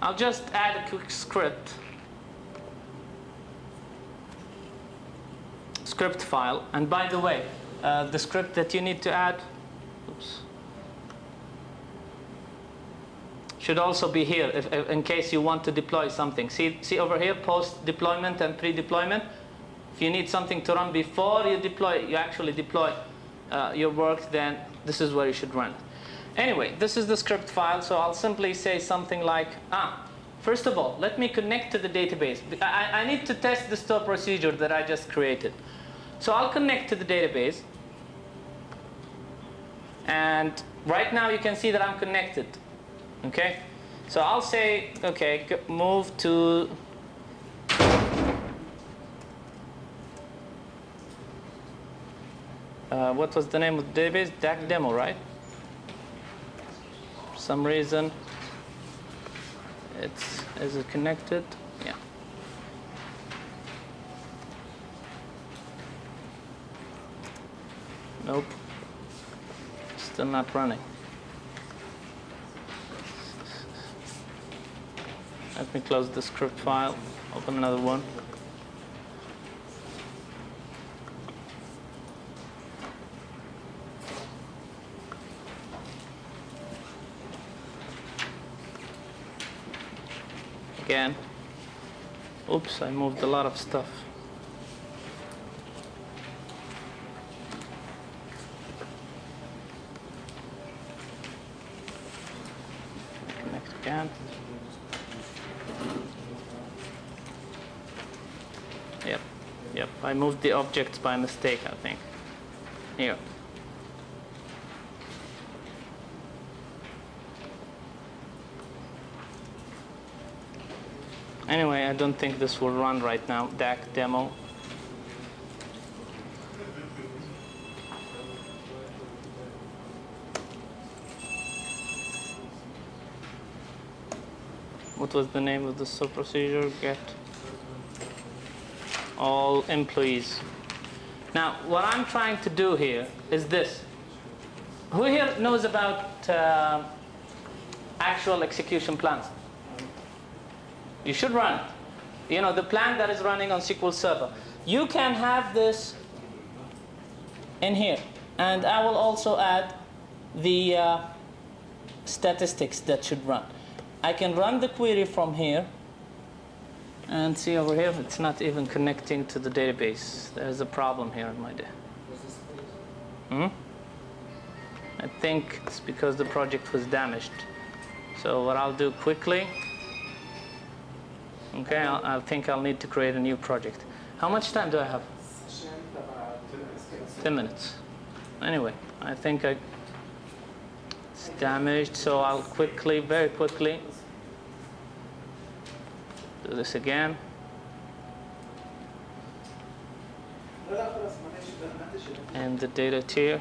I'll just add a quick script. Script file. And by the way, uh, the script that you need to add oops, should also be here if, if, in case you want to deploy something. See, see over here, post deployment and pre-deployment. If you need something to run before you deploy, you actually deploy uh, your work, then this is where you should run it. Anyway, this is the script file, so I'll simply say something like, ah, first of all, let me connect to the database. I, I need to test the store procedure that I just created. So I'll connect to the database. And right now you can see that I'm connected. Okay? So I'll say, okay, move to uh, what was the name of the database? DAC demo, right? Some reason, it's is it connected? Yeah. Nope. Still not running. Let me close the script file, open another one. Again. Oops, I moved a lot of stuff. Connect again. Yep, yep, I moved the objects by mistake, I think. Here. Anyway, I don't think this will run right now, DAC demo. What was the name of the sub procedure? Get all employees. Now, what I'm trying to do here is this. Who here knows about uh, actual execution plans? You should run. You know, the plan that is running on SQL Server. You can have this in here. And I will also add the uh, statistics that should run. I can run the query from here. And see over here, it's not even connecting to the database. There's a problem here in my day. Hmm? I think it's because the project was damaged. So what I'll do quickly, okay, I'll, I think I'll need to create a new project. How much time do I have? 10 minutes. Anyway, I think I, it's damaged, so I'll quickly, very quickly, do this again. And the data tier.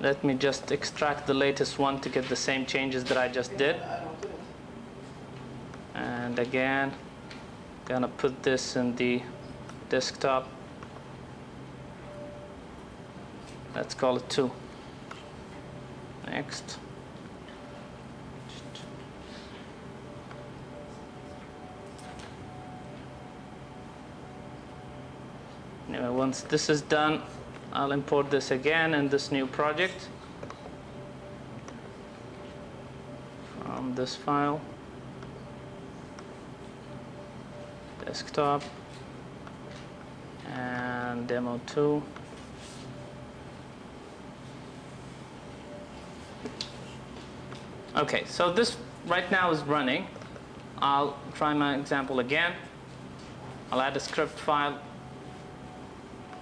Let me just extract the latest one to get the same changes that I just did. And again, gonna put this in the desktop. Let's call it 2. Next. Anyway, once this is done, I'll import this again in this new project from this file, desktop, and demo 2. Okay, so this right now is running. I'll try my example again. I'll add a script file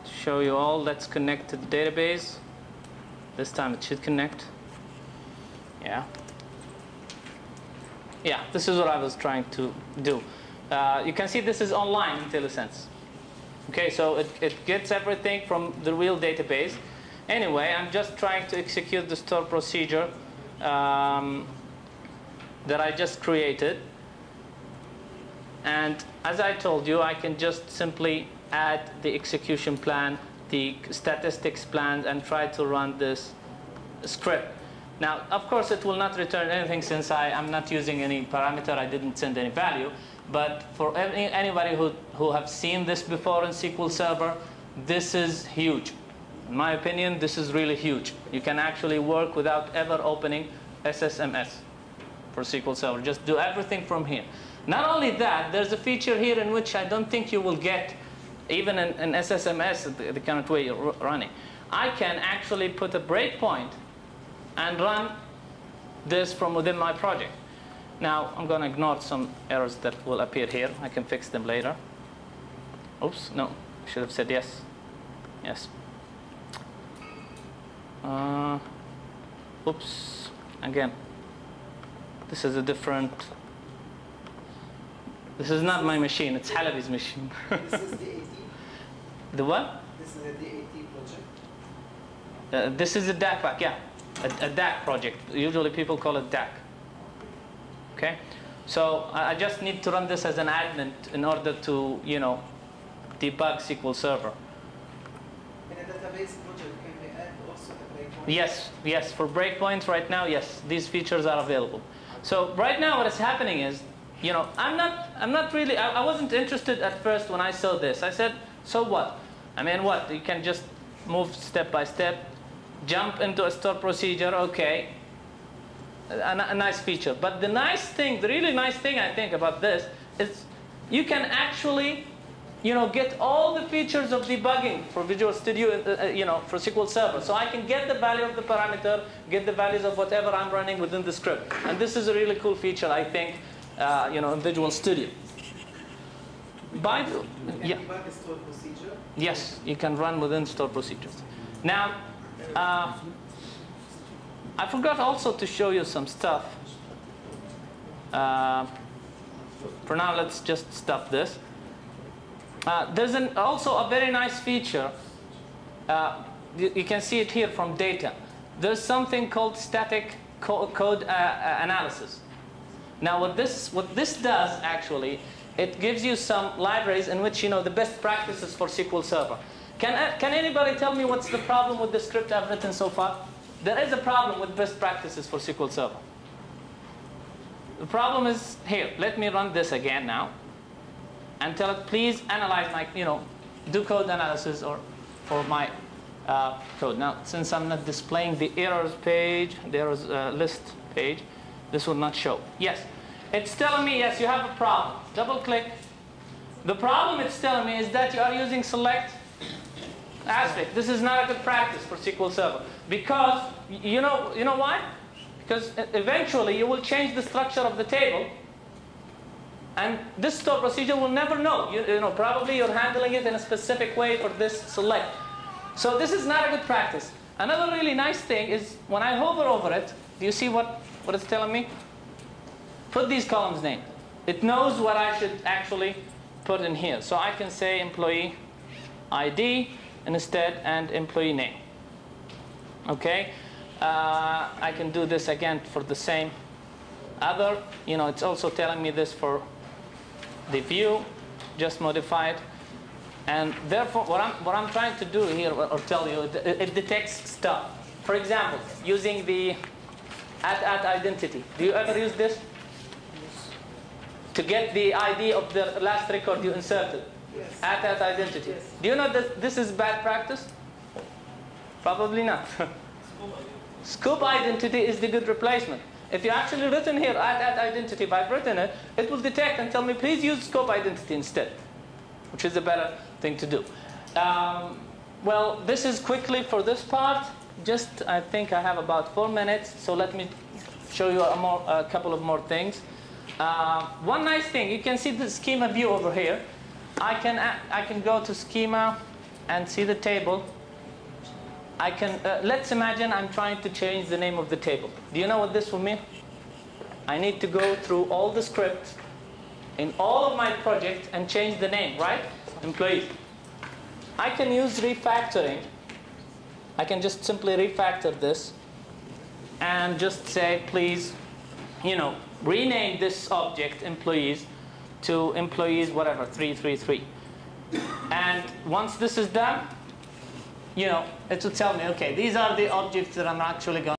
show you all. Let's connect to the database. This time it should connect. Yeah. Yeah, this is what I was trying to do. Uh, you can see this is online in IntelliSense. Okay, so it, it gets everything from the real database. Anyway, I'm just trying to execute the store procedure um, that I just created. And as I told you, I can just simply add the execution plan, the statistics plan, and try to run this script. Now, of course, it will not return anything since I, am not using any parameter. I didn't send any value. But for any, anybody who, who have seen this before in SQL Server, this is huge. In my opinion, this is really huge. You can actually work without ever opening SSMS for SQL Server. Just do everything from here. Not only that, there's a feature here in which I don't think you will get even in, in SSMS, the, the current way you're running. I can actually put a breakpoint and run this from within my project. Now, I'm going to ignore some errors that will appear here. I can fix them later. Oops, no. I should have said yes. Yes. Uh, oops. Again. This is a different... This is not my machine. It's Halabi's machine. This is the AT. the what? This is a DAT project. Uh, this is a DAC pack, yeah. A, a DAC project. Usually people call it DAC. Okay? So I I just need to run this as an admin in order to, you know, debug SQL Server. In a database project, can we add also a breakpoint? Yes, yes, for breakpoints right now, yes, these features are available. So right now what is happening is, you know, I'm not, I'm not really, I, I wasn't interested at first when I saw this. I said, so what? I mean, what? You can just move step by step, jump into a store procedure, okay. A, a nice feature. But the nice thing, the really nice thing I think about this is you can actually you know, get all the features of debugging for Visual Studio, uh, uh, you know, for SQL Server. So I can get the value of the parameter, get the values of whatever I'm running within the script. And this is a really cool feature, I think, uh, you know, in Visual Studio. By the, yeah. debug a stored procedure. Yes, you can run within stored procedures. Now, uh, I forgot also to show you some stuff. Uh, for now, let's just stop this. Uh, there's an, also a very nice feature. Uh, you, you can see it here from data. There's something called static co code uh, uh, analysis. Now, what this what this does actually, it gives you some libraries in which you know the best practices for SQL Server. Can uh, can anybody tell me what's the problem with the script I've written so far? There is a problem with best practices for SQL Server. The problem is here. Let me run this again now, and tell it please analyze my you know do code analysis or for my uh, code. Now, since I'm not displaying the errors page, the errors uh, list page, this will not show. Yes, it's telling me, yes, you have a problem. Double click. The problem it's telling me is that you are using select aspect. This is not a good practice for SQL Server. Because, you know, you know why? Because eventually you will change the structure of the table and this store procedure will never know. You, you know, probably you're handling it in a specific way for this select. So this is not a good practice. Another really nice thing is when I hover over it, do you see what, what it's telling me? Put these columns name. It knows what I should actually put in here. So I can say employee ID instead and employee name. Okay? Uh, I can do this again for the same other. You know, it's also telling me this for the view, just modify it. And therefore, what I'm, what I'm trying to do here, or or tell you, it, it detects stuff. For example, using the at at identity. Do you ever use this? Yes. To get the ID of the last record you inserted. Yes. At at identity. Yes. Do you know that this is bad practice? Probably not. Scope identity is the good replacement. If you actually written here at at identity, if I've written it, it will detect and tell me please use scope identity instead, which is a better thing to do. Um, well, this is quickly for this part. Just I think I have about four minutes, so let me show you a, more, a couple of more things. Uh, one nice thing, you can see the schema view over here. I can I can go to schema and see the table. I can, uh, let's imagine I'm trying to change the name of the table. Do you know what this will mean? I need to go through all the scripts in all of my projects and change the name, right? Employees. I can use refactoring. I can just simply refactor this and just say, please, you know, rename this object employees to employees whatever 333. And once this is done, you know, it would tell me, okay, these are the objects that I'm actually going